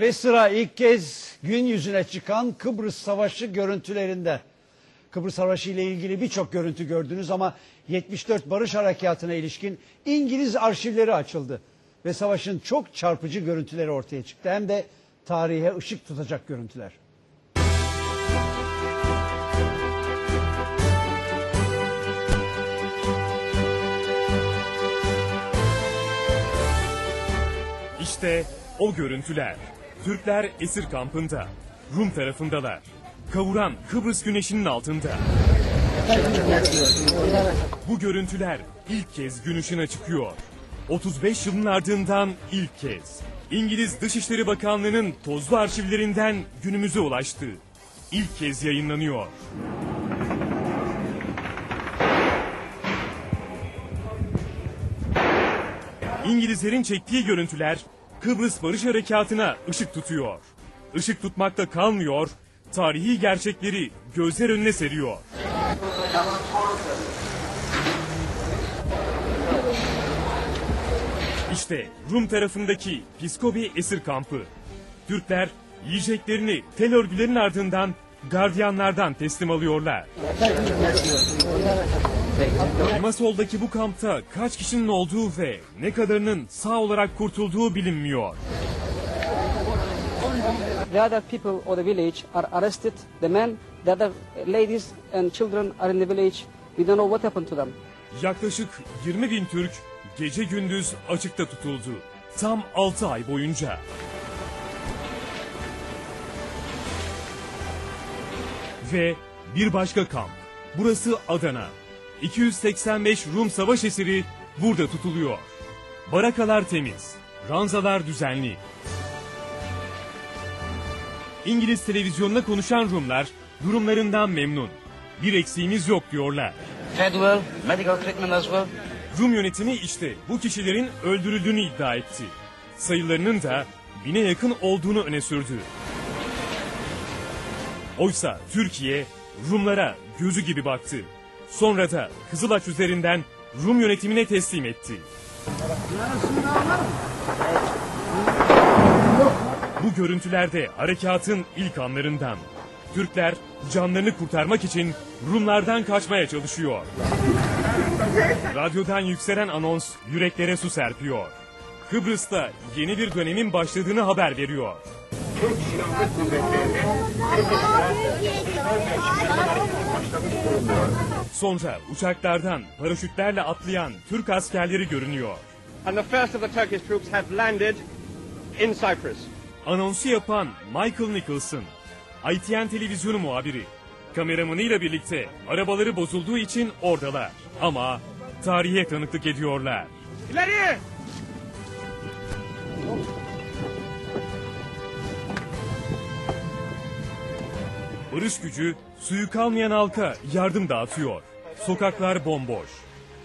Ve sıra ilk kez gün yüzüne çıkan Kıbrıs Savaşı görüntülerinde. Kıbrıs Savaşı ile ilgili birçok görüntü gördünüz ama 74 Barış Harekatı'na ilişkin İngiliz arşivleri açıldı. Ve savaşın çok çarpıcı görüntüleri ortaya çıktı. Hem de tarihe ışık tutacak görüntüler. İşte o görüntüler. Türkler esir kampında. Rum tarafındalar. Kavuran Kıbrıs güneşinin altında. Bu görüntüler ilk kez gün ışığına çıkıyor. 35 yılın ardından ilk kez. İngiliz Dışişleri Bakanlığı'nın tozlu arşivlerinden günümüze ulaştı. İlk kez yayınlanıyor. İngilizlerin çektiği görüntüler Kıbrıs Barış Harekatı'na ışık tutuyor. Işık tutmakta kalmıyor, tarihi gerçekleri gözler önüne seriyor. İşte Rum tarafındaki Piskobi esir kampı. Türkler yiyeceklerini tel örgülerin ardından gardiyanlardan teslim alıyorlar. Limasol'daki bu kampta kaç kişinin olduğu ve ne kadarının sağ olarak kurtulduğu bilinmiyor. The other people of the village are arrested. The men, the other ladies and children are in the village. We don't know what happened to them. Yaklaşık 20 bin Türk gece gündüz açıkta tutuldu. Tam 6 ay boyunca. Ve bir başka kamp. Burası Adana. 285 Rum savaş esiri burada tutuluyor. Barakalar temiz, ranzalar düzenli. İngiliz televizyonuna konuşan Rumlar durumlarından memnun. Bir eksiğimiz yok diyorlar. Fed well, medical treatment as well. Rum yönetimi işte bu kişilerin öldürüldüğünü iddia etti. Sayılarının da bine yakın olduğunu öne sürdü. Oysa Türkiye Rumlara gözü gibi baktı. Sonra da Kızılaç üzerinden Rum yönetimine teslim etti. Bu görüntülerde harekatın ilk anlarından. Türkler canlarını kurtarmak için Rumlardan kaçmaya çalışıyor. Radyodan yükselen anons yüreklere su serpiyor. Kıbrıs'ta yeni bir dönemin başladığını haber veriyor. Sonra uçaklardan paraşütlerle atlayan Türk askerleri görünüyor. and the first of the Turkish troops have landed in Cyprus. Anonsu yapan Michael Nicholson, ITN televizyonu muhabiri. Kameramanıyla birlikte arabaları bozulduğu için oradalar. Ama tarihe tanıklık ediyorlar. İleri! Barış gücü suyu kalmayan halka yardım dağıtıyor. Sokaklar bomboş.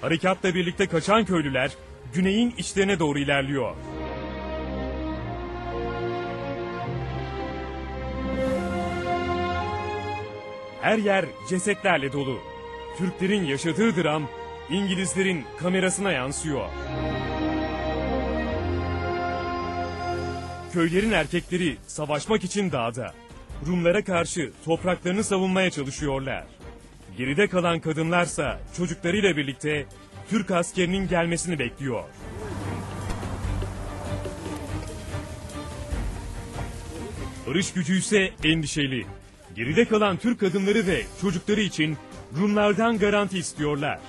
Harekatla birlikte kaçan köylüler güneyin içlerine doğru ilerliyor. Her yer cesetlerle dolu. Türklerin yaşadığı dram İngilizlerin kamerasına yansıyor. Köylerin erkekleri savaşmak için dağda. Rumlara karşı topraklarını savunmaya çalışıyorlar. Geride kalan kadınlarsa çocuklarıyla birlikte Türk askerinin gelmesini bekliyor. Barış gücü ise endişeli. Geride kalan Türk kadınları ve çocukları için Rumlardan garanti istiyorlar.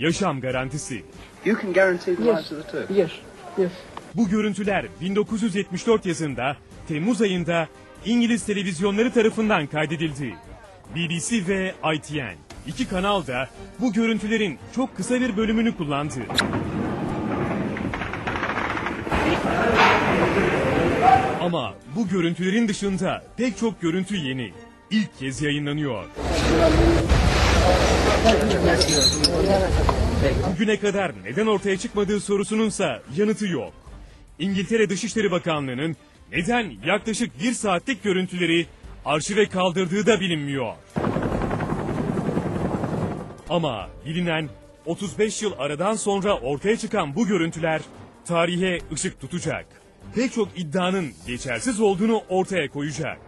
Yaşam garantisi. You can guarantee the lives of the Turks. Yes, yes. Bu görüntüler 1974 yazında Temmuz ayında İngiliz televizyonları tarafından kaydedildi. BBC ve ITN. İki kanal da bu görüntülerin çok kısa bir bölümünü kullandı. Ama bu görüntülerin dışında pek çok görüntü yeni. İlk kez yayınlanıyor. Bugüne kadar neden ortaya çıkmadığı sorusununsa yanıtı yok. İngiltere Dışişleri Bakanlığı'nın neden yaklaşık bir saatlik görüntüleri arşive kaldırdığı da bilinmiyor. Ama bilinen 35 yıl aradan sonra ortaya çıkan bu görüntüler tarihe ışık tutacak. pek çok iddianın geçersiz olduğunu ortaya koyacak.